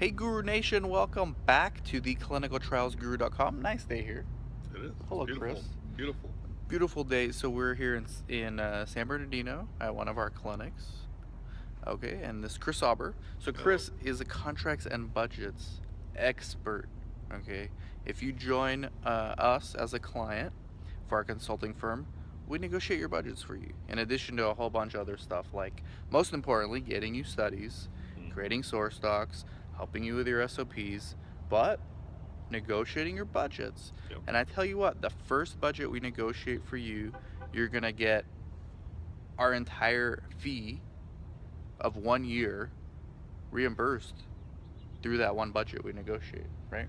Hey Guru Nation, welcome back to the clinicaltrialsguru.com. Nice day here. It is. Hello, Beautiful. Chris. Beautiful. Beautiful day. So we're here in, in uh, San Bernardino at one of our clinics. Okay, and this Chris Auber. So Chris is a contracts and budgets expert. Okay, if you join uh, us as a client for our consulting firm, we negotiate your budgets for you. In addition to a whole bunch of other stuff, like most importantly, getting you studies, Mhm. creating source docs, helping you with your SOPs, but negotiating your budgets. Yep. And I tell you what, the first budget we negotiate for you, you're gonna get our entire fee of one year reimbursed through that one budget we negotiate, right?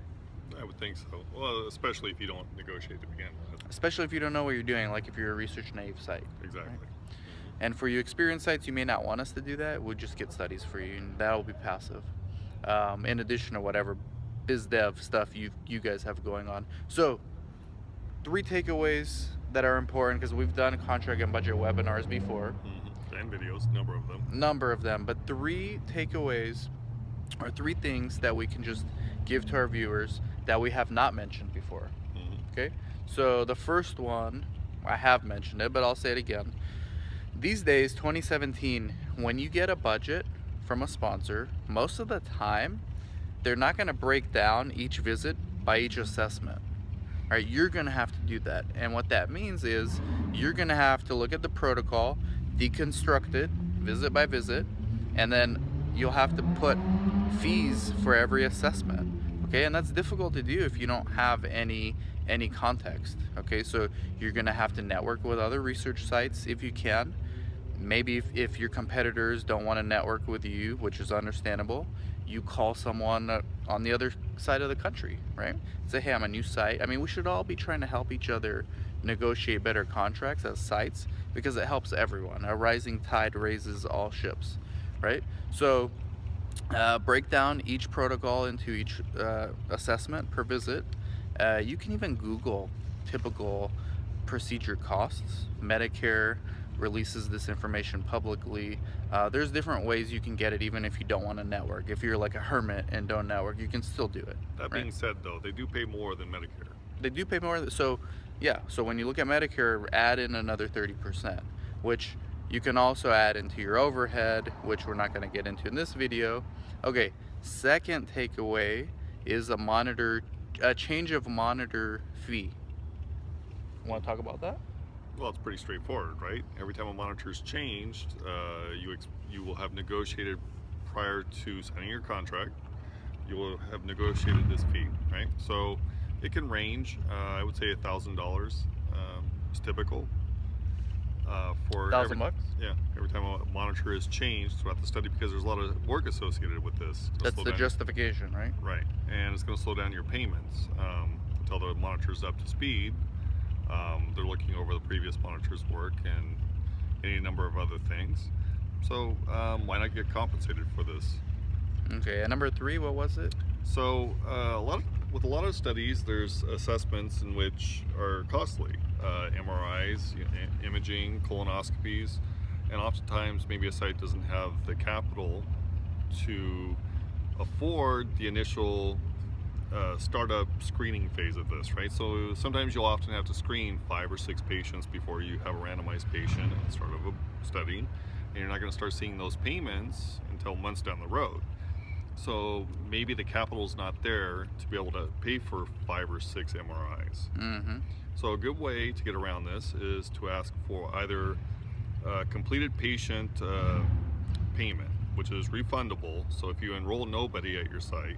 I would think so. Well, especially if you don't negotiate to begin with. Especially if you don't know what you're doing, like if you're a research naive site. Exactly. And for you experienced sites, you may not want us to do that. We'll just get studies for you, and that'll be passive. Um, in addition to whatever biz dev stuff you you guys have going on. So, three takeaways that are important because we've done contract and budget webinars before, Mhm. And videos, number of them. number of them, but three takeaways are three things that we can just give to our viewers that we have not mentioned before. Mhm. Okay, so the first one, I have mentioned it, but I'll say it again. These days, 2017, when you get a budget from a sponsor, most of the time, they're not going to break down each visit by each assessment. All right, you're going to have to do that. And what that means is you're going to have to look at the protocol, deconstruct it, visit by visit, and then you'll have to put fees for every assessment. Okay, and that's difficult to do if you don't have any any context. Okay, so you're gonna have to network with other research sites if you can. Maybe if, if your competitors don't want to network with you, which is understandable, you call someone uh, on the other side of the country, right? Say, hey, I'm a new site. I mean, we should all be trying to help each other negotiate better contracts as sites because it helps everyone. A rising tide raises all ships, right? So uh, break down each protocol into each uh, assessment per visit. Uh, you can even Google typical procedure costs. Medicare releases this information publicly. Uh, there's different ways you can get it even if you don't want to network. If you're like a hermit and don't network, you can still do it. That right? being said, though, they do pay more than Medicare. They do pay more. So, yeah. So when you look at Medicare, add in another 30%, which you can also add into your overhead, which we're not going to get into in this video. Okay. Second takeaway is a monitor, a change of monitor fee. Want to talk about that? Well, it's pretty straightforward, right? Every time a monitor is changed, uh, you ex- you will have negotiated prior to signing your contract. You will have negotiated this fee, right? So it can range. Uh, I would say a thousand dollars um, is typical uh, for Thousand every- bucks. Yeah, every time a monitor is changed throughout the study because there's a lot of work associated with this. That's the down- justification, right? Right, and it's going to slow down your payments um, until the monitor's up to speed. Um, they're looking over the previous monitor's work and any number of other things. So um, why not get compensated for this? Okay. And number three, what was it? So uh, a lot of, with a lot of studies, there's assessments in which are costly. Uh, MRIs, you know, imaging, colonoscopies, and oftentimes maybe a site doesn't have the capital to afford the initial uh, startup screening phase of this, right? So sometimes you'll often have to screen five or six patients before you have a randomized patient at the start of a study, and you're not going to start seeing those payments until months down the road. So maybe the capital's not there to be able to pay for five or six MRIs. Mm-hmm. So a good way to get around this is to ask for either a completed patient uh, payment, which is refundable. So if you enroll nobody at your site,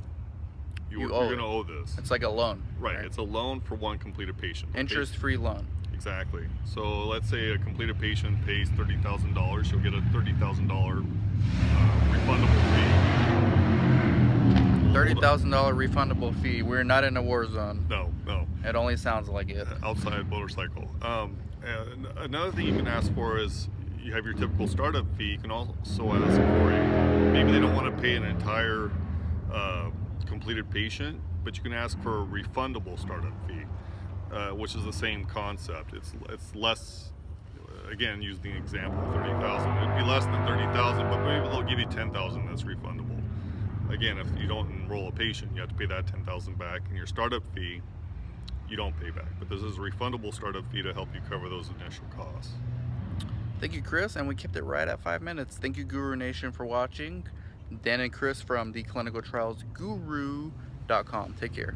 you, You are owe going to owe this. It's like a loan. Right, it's a loan for one completed patient. Interest-free loan. Exactly. So let's say a completed patient pays thirty thousand dollars, you'll get a thirty thousand dollar uh, refundable fee. Thirty thousand dollar refundable fee. We're not in a war zone. No, no. It only sounds like it. outside motorcycle. Um, and another thing you can ask for is you have your typical startup fee. You can also ask for a, maybe they don't want to pay an entire uh, completed patient, but you can ask for a refundable startup fee, uh, which is the same concept. It's it's less. Again, use the example, thirty thousand. It'd be less than thirty thousand, but maybe they'll give you ten thousand that's refundable. again, if you don't enroll a patient, you have to pay that 10000 back, and your startup fee, you don't pay back. But this is a refundable startup fee to help you cover those initial costs. Thank you, Chris, and we kept it right at five minutes. Thank you, Guru Nation, for watching. Dan and Chris from the Clinical Trials Guru.com. Take care.